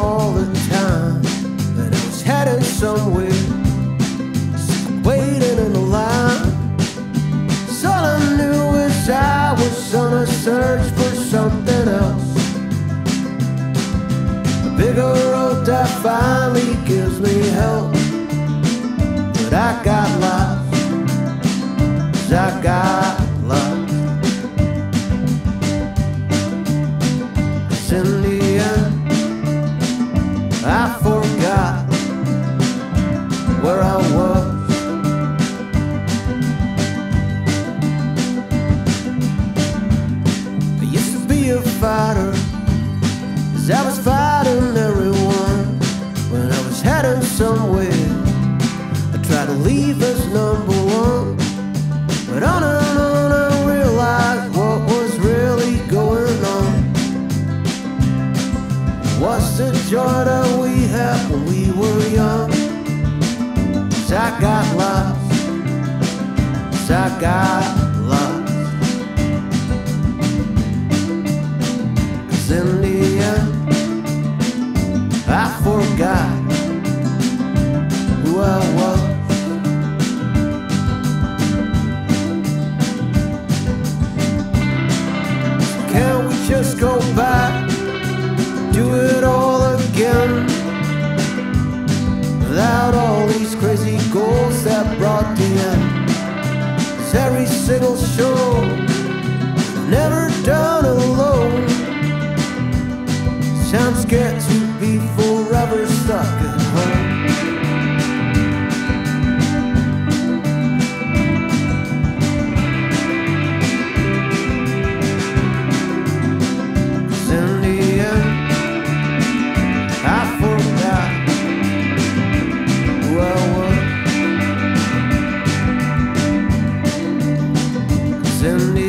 all the time that I was headed somewhere. Waiting in the line. So all I knew was I was on a search for something else. A bigger road that finally gives me help. But I got lost. Cause I got where I was. I used to be a fighter, cause I was fighting everyone when I was heading somewhere. I tried to leave as number one, but on and I got lost. Cause in the end, I forgot who I was. Can't we just go back, do it all again? Without all these crazy goals that brought the end. Every single show, never done alone. Sounds scared to be forever stuck and